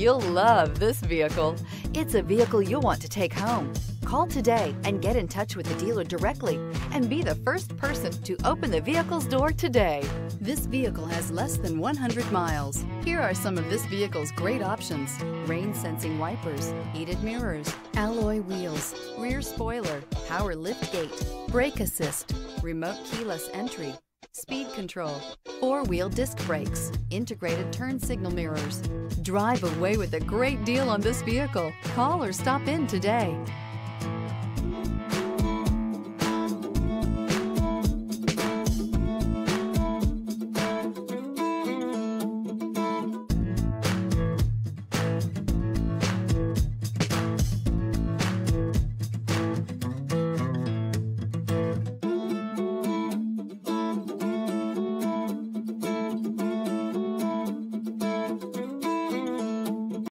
You'll love this vehicle. It's a vehicle you'll want to take home. Call today and get in touch with the dealer directly and be the first person to open the vehicle's door today. This vehicle has less than 100 miles. Here are some of this vehicle's great options. Rain sensing wipers, heated mirrors, alloy wheels, rear spoiler, power lift gate, brake assist, remote keyless entry, speed control, four-wheel disc brakes, integrated turn signal mirrors. Drive away with a great deal on this vehicle. Call or stop in today.